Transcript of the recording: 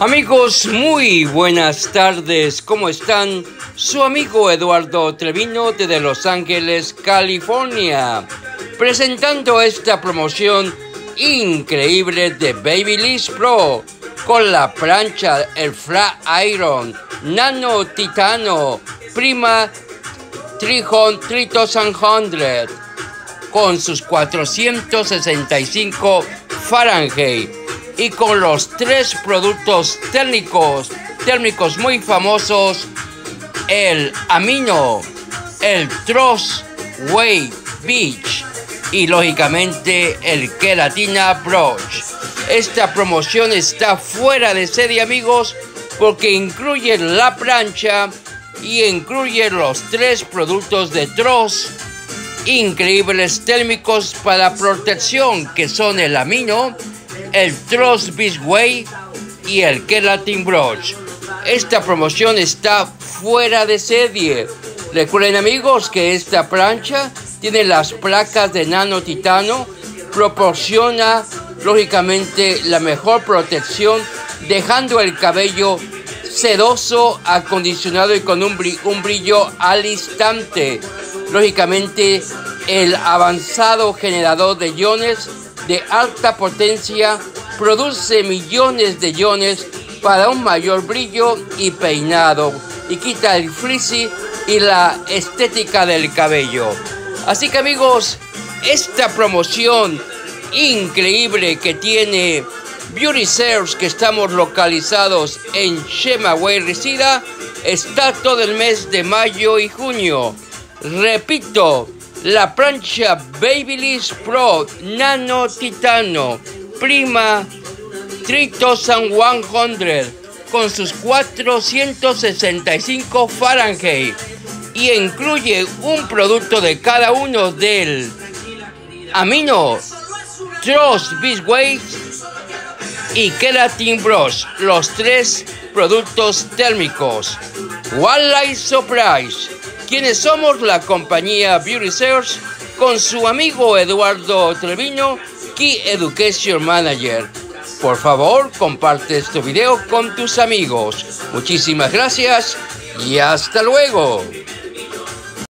Amigos, muy buenas tardes, ¿cómo están? Su amigo Eduardo Trevino desde Los Ángeles, California, presentando esta promoción increíble de Babyliss Pro con la plancha, el Flat Iron, Nano Titano, Prima 3100 con sus 465 Fahrenheit y con los tres productos térmicos, térmicos muy famosos, el Amino, el Trust Way Beach y lógicamente el Keratina Brush. Esta promoción está fuera de serie amigos porque incluye la plancha y incluye los tres productos de Tross increíbles térmicos para protección que son el amino, el Trust Way y el Keratin Brush. Esta promoción está fuera de serie. Recuerden amigos que esta plancha tiene las placas de nano titano, proporciona lógicamente la mejor protección, dejando el cabello sedoso, acondicionado y con un brillo al instante. Lógicamente el avanzado generador de iones de alta potencia produce millones de iones para un mayor brillo y peinado y quita el frizzy y la estética del cabello. Así que amigos, esta promoción increíble que tiene Beauty Sears que estamos localizados en Shemaway Resida está todo el mes de mayo y junio. Repito, la plancha Babyliss Pro Nano Titano Prima 3100 con sus 465 Fahrenheit y incluye un producto de cada uno del Amino, Trust Bisway y Keratin Brush, los tres productos térmicos. One Light Surprise quienes somos la compañía Beauty Search con su amigo Eduardo Trevino, Key Education Manager. Por favor, comparte este video con tus amigos. Muchísimas gracias y hasta luego.